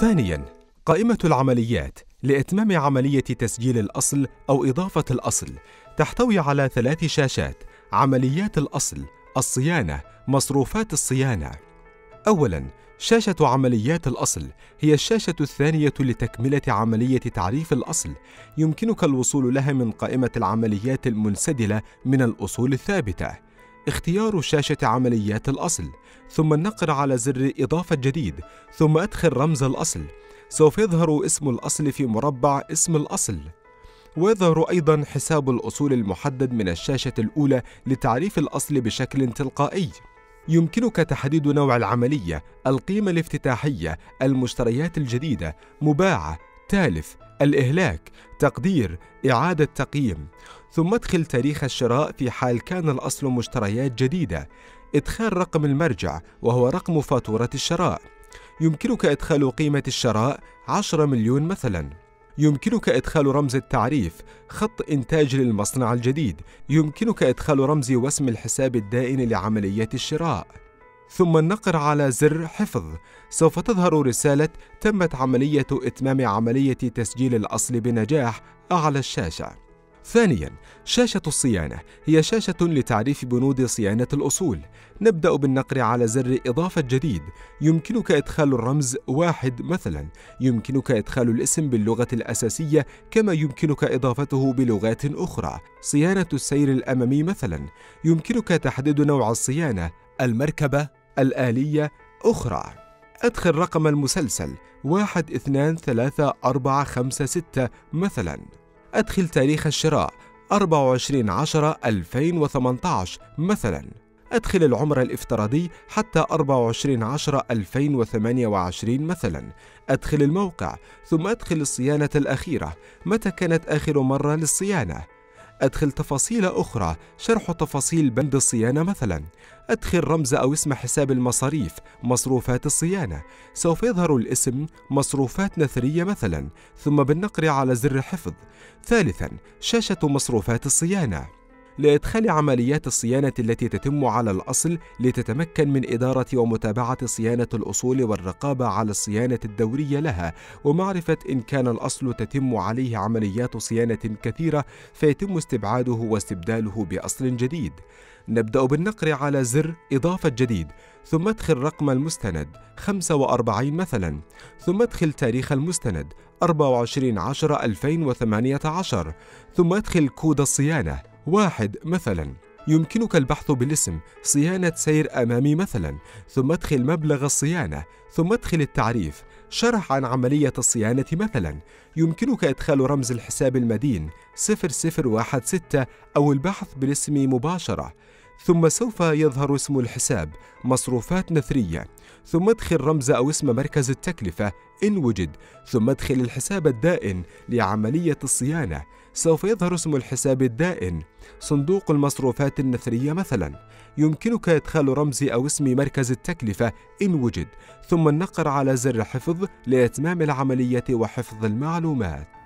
ثانياً قائمة العمليات لإتمام عملية تسجيل الأصل أو إضافة الأصل تحتوي على ثلاث شاشات عمليات الأصل الصيانة مصروفات الصيانة. أولاً شاشة عمليات الأصل هي الشاشة الثانية لتكملة عملية تعريف الأصل يمكنك الوصول لها من قائمة العمليات المنسدلة من الأصول الثابتة. اختيار شاشة عمليات الأصل ثم النقر على زر إضافة جديد ثم أدخل رمز الأصل. سوف يظهر اسم الأصل في مربع اسم الأصل. ويظهر أيضا حساب الأصول المحدد من الشاشة الأولى لتعريف الأصل بشكل تلقائي. يمكنك تحديد نوع العملية، القيمة الافتتاحية، المشتريات الجديدة، مباعة، تالف، الإهلاك، تقدير، إعادة تقييم، ثم ادخل تاريخ الشراء في حال كان الأصل مشتريات جديدة، إدخال رقم المرجع وهو رقم فاتورة الشراء. يمكنك إدخال قيمة الشراء 10 مليون مثلاً. يمكنك إدخال رمز التعريف خط إنتاج للمصنع الجديد يمكنك إدخال رمز واسم الحساب الدائن لعملية الشراء ثم النقر على زر حفظ. سوف تظهر رسالة تمت عملية إتمام عملية تسجيل الأصل بنجاح أعلى الشاشة. ثانيا شاشة الصيانة. هي شاشة لتعريف بنود صيانة الأصول. نبدأ بالنقر على زر إضافة جديد. يمكنك إدخال الرمز واحد مثلا. يمكنك إدخال الاسم باللغة الأساسية كما يمكنك إضافته بلغات أخرى. صيانة السير الأمامي مثلا. يمكنك تحديد نوع الصيانة. المركبة. الآلية أخرى. أدخل رقم المسلسل واحد اثنان ثلاثة أربعة خمسة ستة مثلاً. أدخل تاريخ الشراء 24 10 2018 مثلا. أدخل العمر الافتراضي حتى 24 10 2028 مثلا. أدخل الموقع ثم أدخل الصيانة الأخيرة. متى كانت آخر مرة للصيانة؟ أدخل تفاصيل أخرى شرح تفاصيل بند الصيانة مثلا. أدخل رمز أو اسم حساب المصاريف مصروفات الصيانة. سوف يظهر الاسم مصروفات نثرية مثلا ثم بالنقر على زر حفظ. ثالثا شاشة مصروفات الصيانة. لإدخال عمليات الصيانة التي تتم على الأصل لتتمكن من إدارة ومتابعة صيانة الأصول والرقابة على الصيانة الدورية لها ومعرفة إن كان الأصل تتم عليه عمليات صيانة كثيرة فيتم استبعاده واستبداله بأصل جديد. نبدأ بالنقر على زر إضافة جديد ثم ادخل رقم المستند 45 مثلا ثم ادخل تاريخ المستند 24 10 2018 ثم ادخل كود الصيانة واحد مثلا. يمكنك البحث بالاسم صيانة سير أمامي مثلا ثم ادخل مبلغ الصيانة ثم ادخل التعريف. شرح عن عملية الصيانة مثلا. يمكنك إدخال رمز الحساب المدين 0016 أو البحث بالاسم مباشرة. ثم سوف يظهر اسم الحساب مصروفات نثرية. ثم ادخل رمز أو اسم مركز التكلفة إن وجد. ثم ادخل الحساب الدائن لعملية الصيانة. سوف يظهر اسم الحساب الدائن. صندوق المصروفات النثرية مثلا. يمكنك إدخال رمز أو اسم مركز التكلفة إن وجد. ثم النقر على زر حفظ لإتمام العملية وحفظ المعلومات.